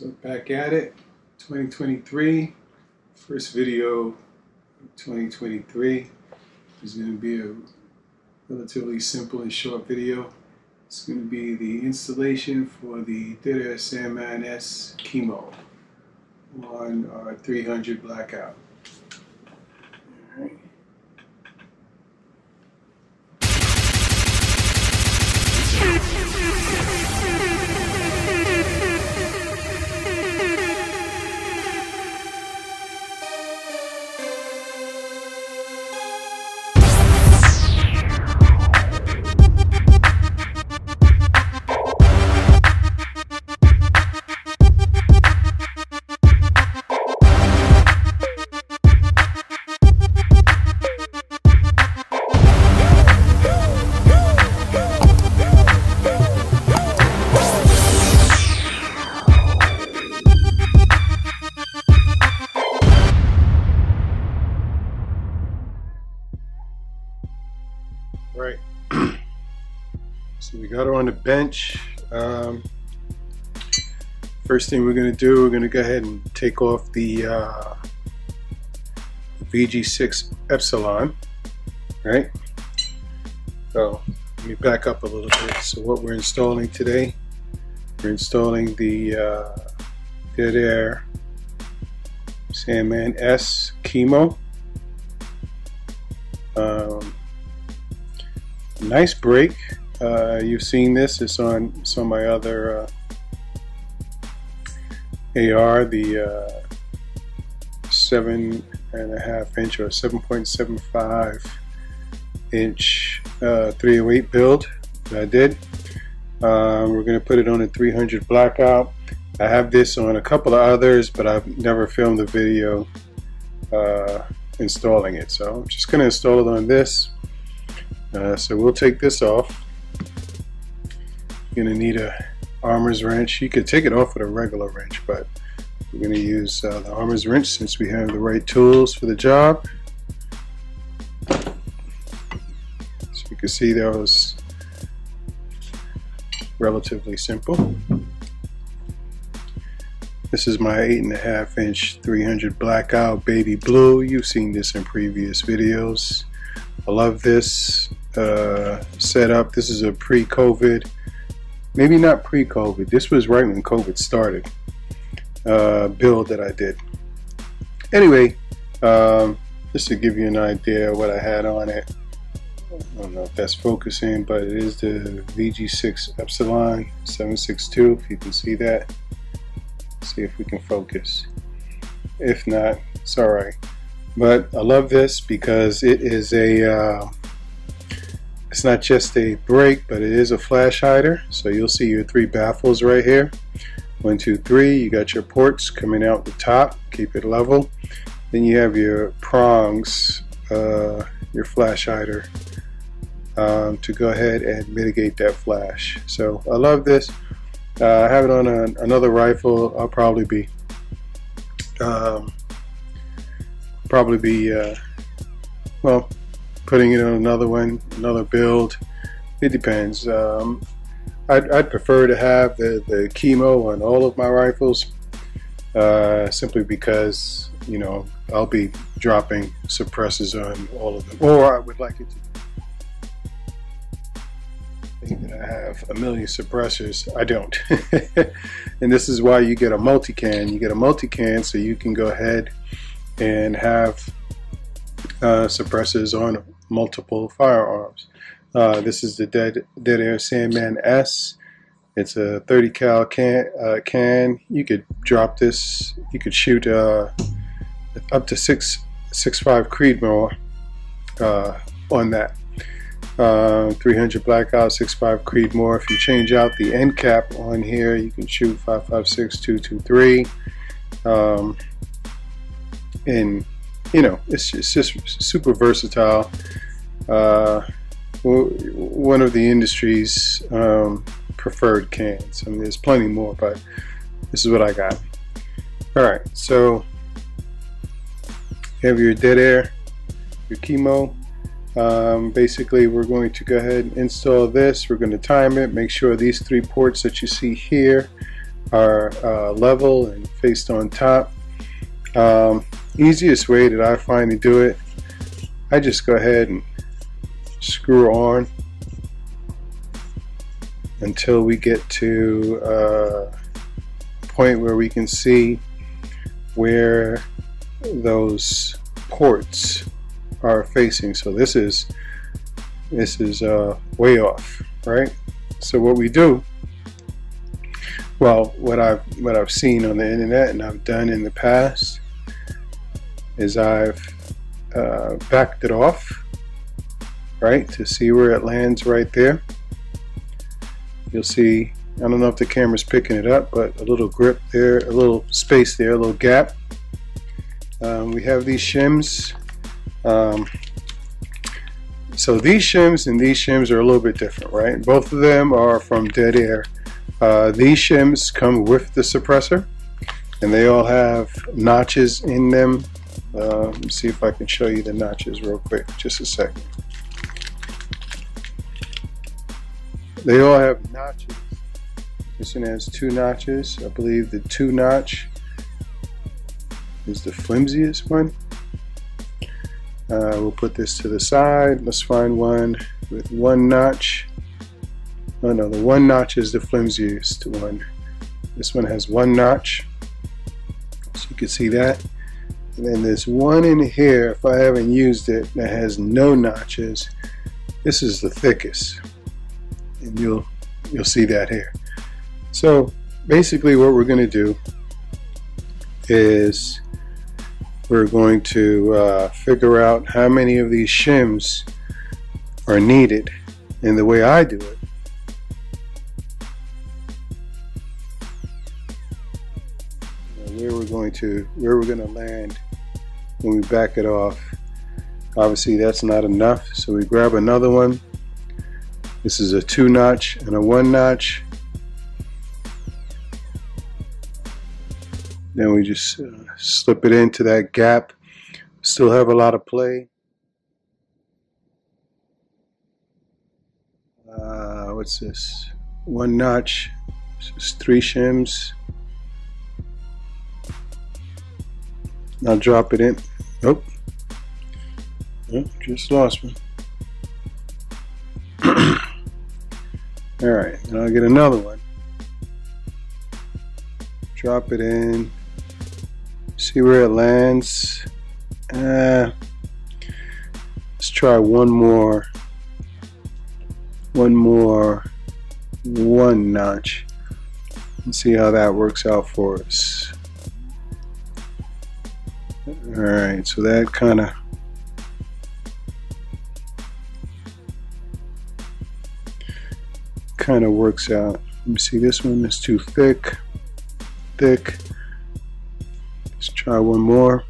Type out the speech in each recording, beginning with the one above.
So back at it, 2023, first video of 2023 is going to be a relatively simple and short video. It's going to be the installation for the Air Sandman S Keymo on our 300 blackout. Bench. Um, first thing we're going to do, we're going to go ahead and take off the uh, VG6 Epsilon. Right. So let me back up a little bit. So what we're installing today, we're installing the uh, Dead Air Sandman S Keymo. Um, nice break. Uh, you've seen this. It's on some of my other uh, AR, the uh, seven and a half inch or 7.75 inch uh, 308 build that I did. Uh, we're going to put it on a 300 blackout. I have this on a couple of others, but I've never filmed a video uh, installing it. So I'm just going to install it on this. So we'll take this off. Gonna need a armor's wrench. You could take it off with a regular wrench, but we're gonna use uh, the armor's wrench since we have the right tools for the job. So you can see that was relatively simple. This is my eight and a half inch 300 blackout baby blue. You've seen this in previous videos. I love this uh, setup. This is a pre-COVID, maybe not pre-COVID. This was right when COVID started. Uh, build that I did. Anyway, um, just to give you an idea of what I had on it. I don't know if that's focusing, but it is the VG6 Epsilon 762. If you can see that, see if we can focus. If not, it's all right. But I love this because it is a, uh, it's not just a brake, but it is a flash hider. So you'll see your three baffles right here. One, two, three. You got your ports coming out the top. Keep it level. Then you have your prongs, uh, your flash hider, um, to go ahead and mitigate that flash. So I love this. Uh, I have it on a, another rifle. I'll probably be um, probably be uh, well putting it on another one, another build. It depends. Um, I'd, I'd, prefer to have the, the Keymo on all of my rifles uh, simply because you know I'll be dropping suppressors on all of them, or I would like it to I have a million suppressors. I don't. and this is why you get a multi-can. You get a multi-can so you can go ahead and have uh, suppressors on multiple firearms. Uh, this is the Dead, Dead Air Sandman S. It's a 30 cal can. Uh, can. You could drop this. You could shoot uh, up to six six five Creedmoor uh, on that. Uh, 300 blackout 65 Creedmoor if you change out the end cap on here you can shoot 556 223 um, and you know it's, it's just super versatile. Uh, one of the industry's um, preferred cans. I mean there's plenty more but this is what I got. Alright so you have your dead air your Keymo. Um, basically we're going to go ahead and install this. We're going to time it make sure these three ports that you see here are uh, level and faced on top. Um, easiest way that I find to do it, I just go ahead and screw on until we get to uh, a point where we can see where those ports are facing. So this is this is uh, way off, right? So what we do, well, what I've what I've seen on the internet and I've done in the past is I've uh, backed it off, right, to see where it lands right there. You'll see, I don't know if the camera's picking it up, but a little grip there, a little space there, a little gap. Um, we have these shims. Um, so these shims and these shims are a little bit different, right? Both of them are from Dead Air. Uh, these shims come with the suppressor and they all have notches in them. Uh, let me see if I can show you the notches real quick, just a second. They all have notches. This one has two notches. I believe the two notch is the flimsiest one. Uh, we'll put this to the side. Let's find one with one notch. Oh no, the one notch is the flimsiest one. This one has one notch. So you can see that. And then there's one in here, if I haven't used it, that has no notches. This is the thickest. And you'll you'll see that here. So basically what we're going to do is we're going to uh, figure out how many of these shims are needed and the way I do it where we're going to where we're going to land we back it off. Obviously that's not enough so we grab another one. This is a two notch and a one notch. Then we just uh, slip it into that gap. Still have a lot of play. Uh, what's this? One notch. This is three shims. I'll drop it in nope. Oh, just lost one. Alright and I'll get another one. Drop it in. See where it lands. Uh, let's try one more. One more. One notch. And see how that works out for us alright so that kind of kind of works out let me see this one is too thick thick Let's try one more.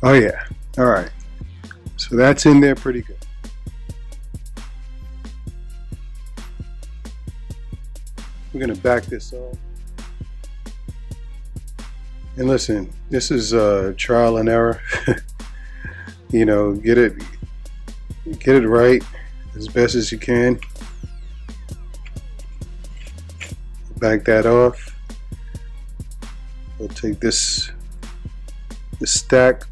Oh yeah, all right. So that's in there pretty good. We're gonna back this off. And listen, this is uh, trial and error. you know, get it, get it right as best as you can. Back that off. We'll take this this stack,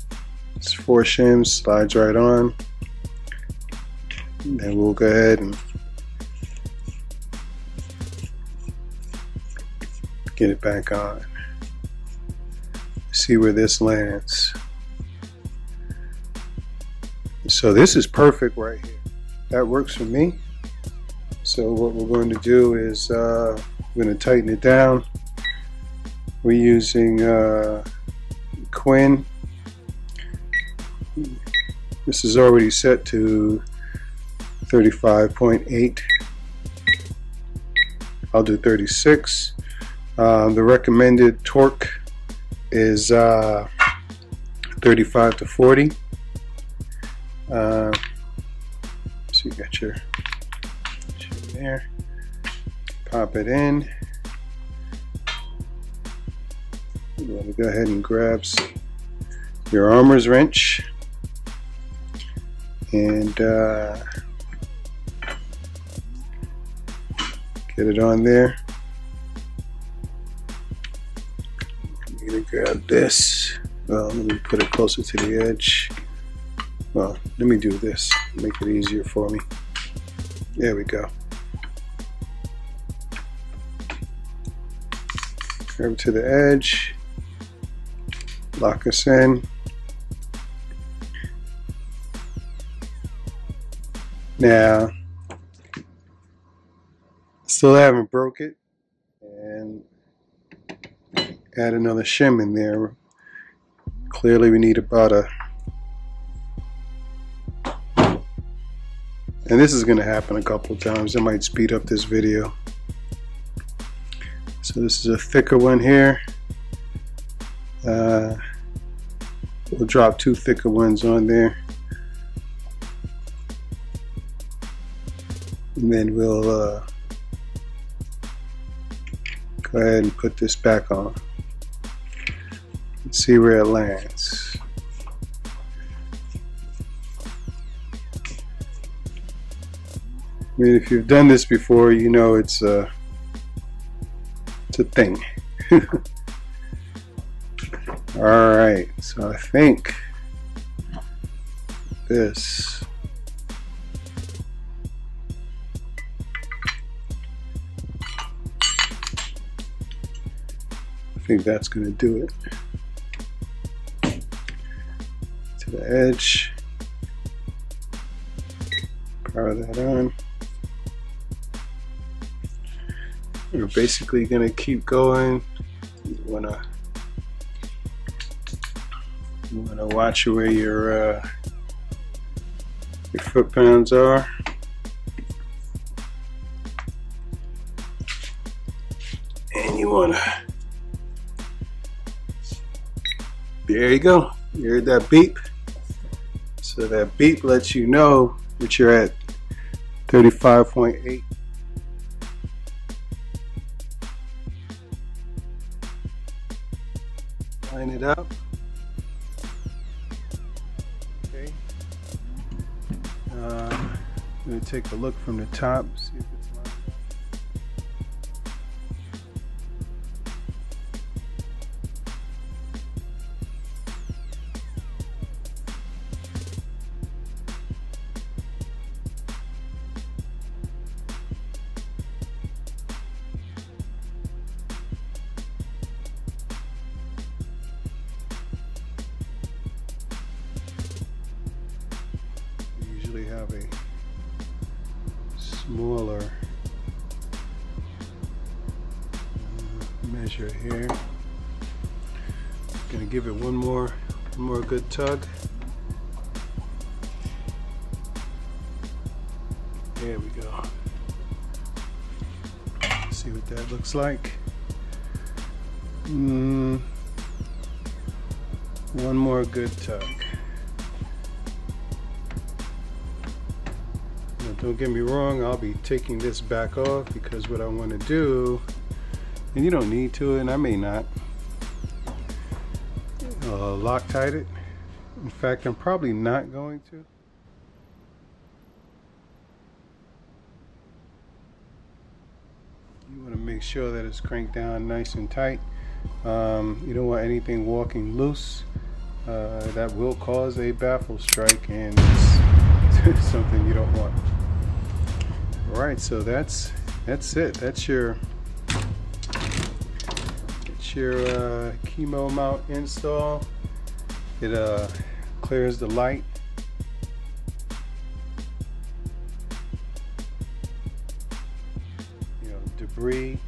it's four shims, slides right on. Then we'll go ahead and get it back on. See where this lands. So this is perfect right here. That works for me. So what we're going to do is uh, we're going to tighten it down. We're using uh, Quinn. This is already set to 35.8. I'll do 36. Uh, the recommended torque is uh, 35 to 40. Uh, so you got your, there. Pop it in. You want to go ahead and grab your armor's wrench and uh, Get it on there. I'm gonna grab this. Well, let me put it closer to the edge. Well, let me do this. Make it easier for me. There we go. Grab to the edge. Lock us in. Now, still haven't broke it and add another shim in there. Clearly we need about a and this is going to happen a couple times. It might speed up this video. So this is a thicker one here. Uh, we'll drop two thicker ones on there. And then we'll uh, go ahead and put this back on. See where it lands. I mean, if you've done this before, you know it's a, it's a thing. All right, so I think this I think that's going to do it. The edge. Power that on. We're basically to keep going. You want to you want to watch where your uh, your foot pounds are. And you want to there you go. You heard that beep? So that beep lets you know that you're at 35.8. Line it up. Okay. Uh, I'm going to take a look from the top, usually have a smaller uh, measure here. Gonna give it one more, one more good tug. There we go. See what that looks like. Mm, one more good tug. Now, don't get me wrong, I'll be taking this back off because what I want to do, and you don't need to, and I may not, uh, Loctite it. In fact, I'm probably not going to. You want to make sure that it's cranked down nice and tight. Um, you don't want anything walking loose. Uh, that will cause a baffle strike and it's something you don't want. All right, so that's that's it. That's your it's your uh, Keymo mount install. It uh, clears the light. You know, debris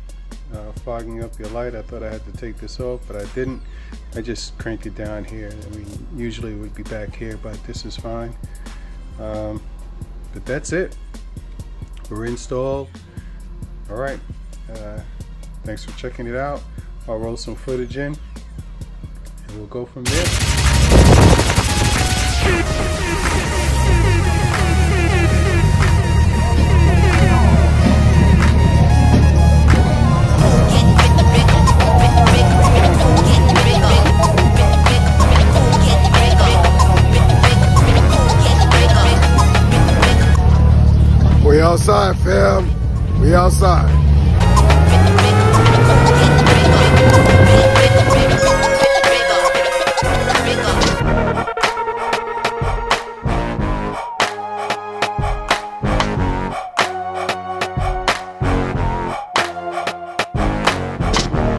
uh, fogging up your light. I thought I had to take this off, but I didn't. I just cranked it down here. I mean, usually it would be back here, but this is fine. Um, but that's it. We're installed. All right. Uh, thanks for checking it out. I'll roll some footage in, and we'll go from there. Outside, fam. We outside.